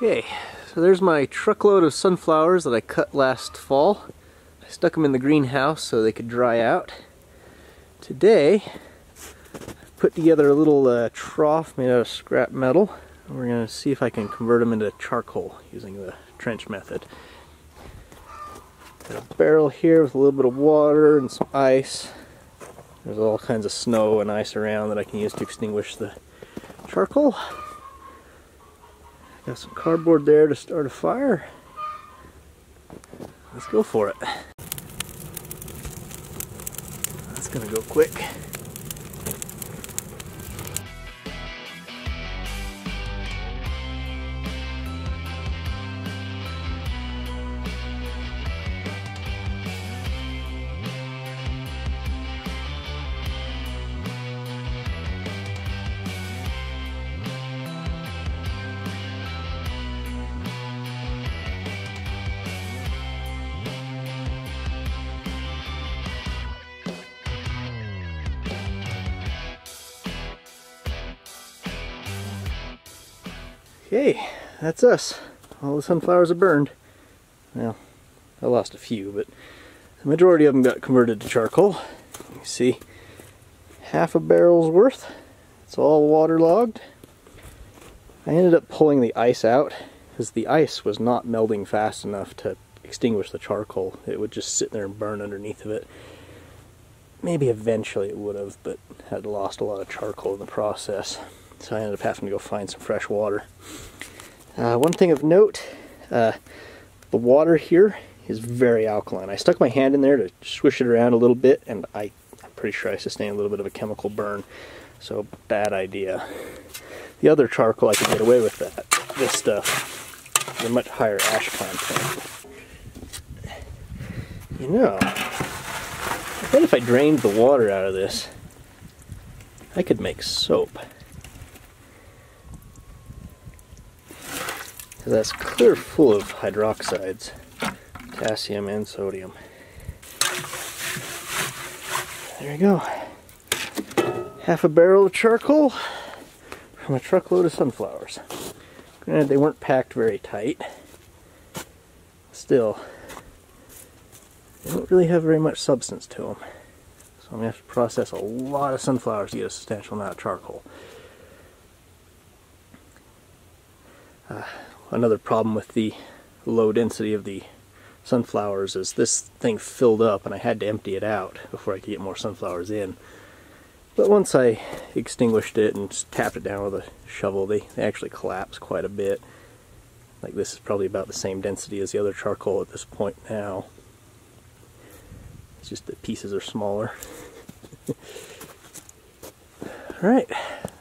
Okay, so there's my truckload of sunflowers that I cut last fall. I stuck them in the greenhouse so they could dry out. Today, I've put together a little uh, trough made out of scrap metal. We're going to see if I can convert them into charcoal using the trench method. Got a barrel here with a little bit of water and some ice. There's all kinds of snow and ice around that I can use to extinguish the charcoal. Got some cardboard there to start a fire. Let's go for it. That's gonna go quick. Okay, that's us. All the sunflowers are burned. Well, I lost a few, but the majority of them got converted to charcoal. You see, half a barrel's worth. It's all waterlogged. I ended up pulling the ice out because the ice was not melting fast enough to extinguish the charcoal. It would just sit there and burn underneath of it. Maybe eventually it would have, but had lost a lot of charcoal in the process. So I ended up having to go find some fresh water. Uh, one thing of note, uh, the water here is very alkaline. I stuck my hand in there to swish it around a little bit and I, I'm pretty sure I sustained a little bit of a chemical burn. So bad idea. The other charcoal I could get away with that. This stuff a much higher ash content. You know, I bet if I drained the water out of this, I could make soap. That's clear full of hydroxides, potassium and sodium. There you go. Half a barrel of charcoal from a truckload of sunflowers. Granted, they weren't packed very tight. Still, they don't really have very much substance to them. So I'm going to have to process a lot of sunflowers to get a substantial amount of charcoal. Uh, another problem with the low density of the sunflowers is this thing filled up and I had to empty it out before I could get more sunflowers in. But once I extinguished it and tapped it down with a shovel, they, they actually collapsed quite a bit. Like this is probably about the same density as the other charcoal at this point now. It's just the pieces are smaller. Alright,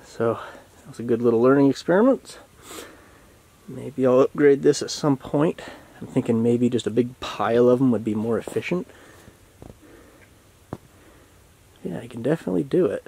so that was a good little learning experiment. Maybe I'll upgrade this at some point. I'm thinking maybe just a big pile of them would be more efficient. Yeah, I can definitely do it.